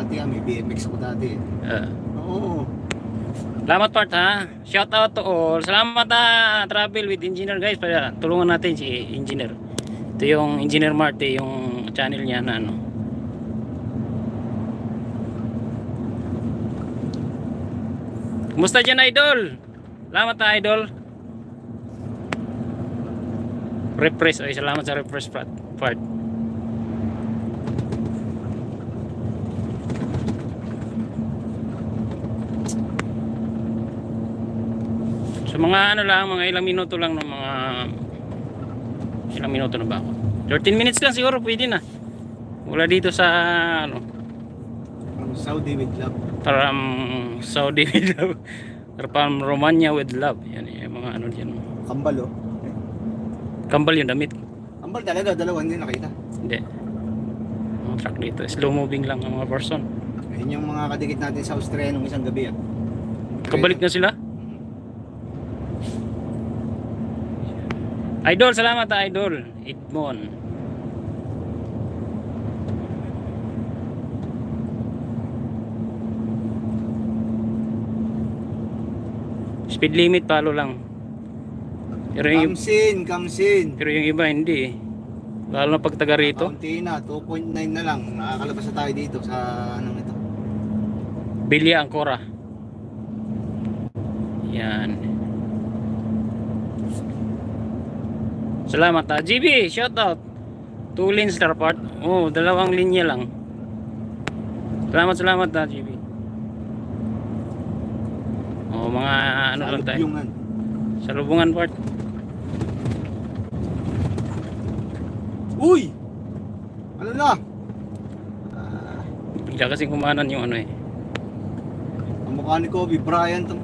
dati ah, may BMX ako dati. Ah. Oo. Salamat part ha. Shout out to all. Salamat ha. Travel with Engineer guys. Para tulungan natin si Engineer. Ito yung Engineer Marty, yung channel niya na ano. Kumusta dyan idol? Salamat ha idol. Refresh. Ay, salamat sa refresh part. part. So mga ano lang, mga ilang minuto lang ng mga ilang minuto na ba ako? 13 minutes lang siguro pwede na. Wala dito sa ano, From Saudi with love. from Saudi with love. From Romania with love. Yan yung mga ano diyan. Kambal oh. Kambal yung damit. Kambal talaga, dalawa hindi nakita. Hindi. Mga truck dito. Slow moving lang ang mga person. Ayun yung mga kadikit natin sa Australia nung isang gabi ah. Kabalik na sila. Idol, salamat ha, Idol. Edmon. Speed limit palo lang. Pero yung, Kamsin, kamsin. pero yung iba hindi eh. Lalo na pag taga rito. Kaunti na, 2.9 na lang. Nakakalabas na tayo dito sa anong ito. Bilya Angkora. Yan. Salamat ha. GB, shout out. Two lanes star part. Oh, dalawang linya lang. Salamat, salamat ha, GB. Oh, mga ano lang tayo. Yung Sa lubungan part. Uy! Ano na? Ah, Bigla kasi kumanan yung ano eh. ang mukha ni Kobe Bryant.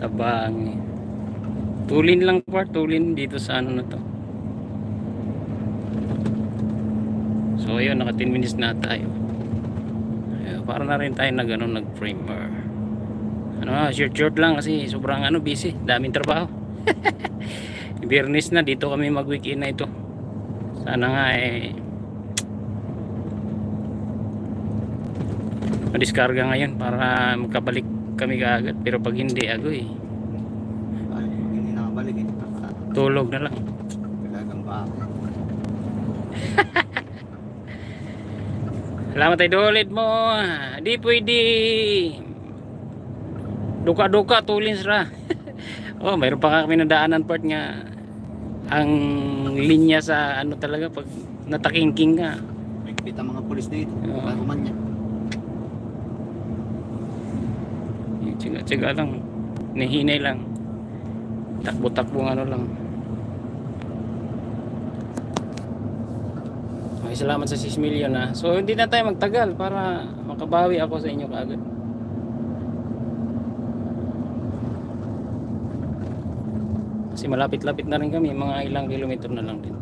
Tabang. eh. Tulin lang part, tulin dito sa ano na to. So ayun, naka 10 minutes na tayo. Ayun, para na rin tayo nag ano, nag primer. Ano, short short lang kasi sobrang ano busy, daming trabaho. Biyernes na dito kami mag weekend na ito. Sana nga eh madiskarga ngayon para makabalik kami kaagad pero pag hindi agoy Ay, hindi nakabalik eh. Naka- tulog na lang. Talagang ba? Ako. salamat tayo ulit mo. Di pwede. Duka-duka tulin sira oh mayroon pa kami nadaanan part nga. Ang linya sa ano talaga pag natakingking ka Nagpit ang mga pulis dito. Oo. Para kumanya. yung tsaga-tsaga lang. Nihinay lang. Takbo-takbo ano lang Okay, salamat sa 6 million ha. So hindi na tayo magtagal para makabawi ako sa inyo kaagad. Kasi malapit-lapit na rin kami, mga ilang kilometro na lang din.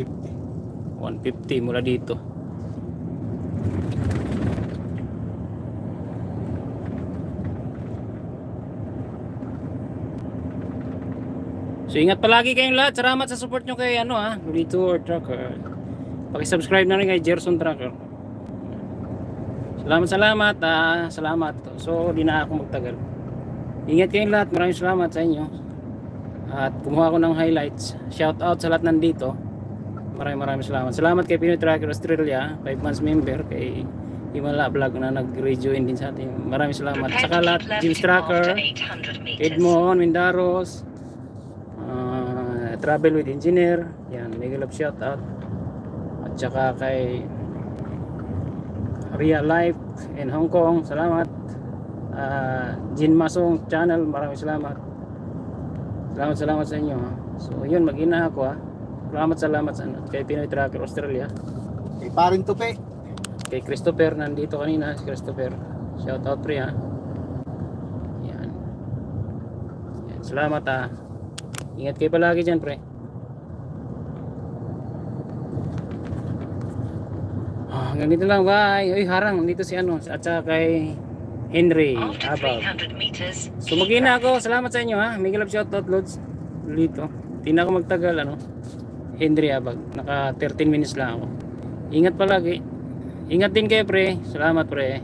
50. 150 mula dito. So ingat palagi kayong lahat. Salamat sa support nyo kay ano ha, Lito or Trucker. Paki-subscribe na rin kay Gerson Trucker. Salamat salamat ah, salamat. So di na ako magtagal. Ingat kayong lahat. Maraming salamat sa inyo. At kumuha ko ng highlights. Shout out sa lahat nandito. Maraming maraming salamat. Salamat kay Pinoy Tracker Australia, 5 months member, kay Himala Vlog na nag-rejoin din sa atin. Maraming salamat. Saka lahat, James Tracker, Edmond, Mindaros, uh, Travel with Engineer, yan, mega love shout out. At saka kay Real Life in Hong Kong, salamat. Uh, Jin Masong channel, maraming salamat. Salamat, salamat sa inyo. Ha? So, yun, mag-ina ako ha. Salamat, salamat sa kay Pinoy Tracker Australia. Kay parin tupi. Kay Christopher, nandito kanina si Christopher. Shout out pre ha. Yan. Yan. Salamat ha. Ingat kayo palagi dyan pre. Hanggang dito lang. Bye. Uy, harang. Nandito si ano. At saka kay Henry. Abab. 300 meters, So mag-ina ako. Salamat sa inyo ha. May love shoutout loads. Dito. Hindi na ako magtagal ano. Henry Abag. Naka 13 minutes lang ako. Ingat palagi. Ingat din kayo pre. Salamat pre.